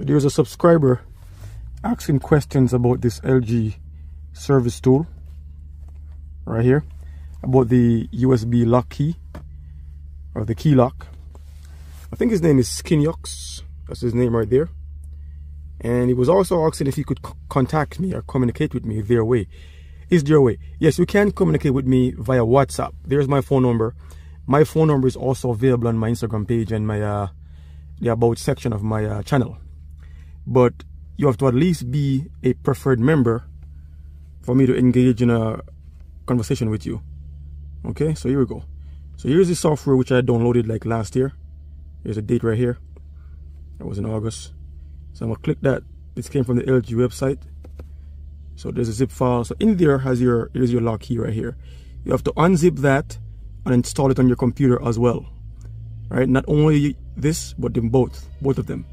So there's a subscriber asking questions about this LG service tool right here about the USB lock key or the key lock. I think his name is Skinyox. That's his name right there. And he was also asking if he could contact me or communicate with me their way. Is there a way? Yes, you can communicate with me via WhatsApp. There's my phone number. My phone number is also available on my Instagram page and my uh, the about section of my uh, channel. But you have to at least be a preferred member for me to engage in a conversation with you. Okay, so here we go. So here's the software which I downloaded like last year. Here's a date right here. That was in August. So I'm gonna click that. This came from the LG website. So there's a zip file. So in there has your here's your lock key right here. You have to unzip that and install it on your computer as well. Right? Not only this, but them both, both of them.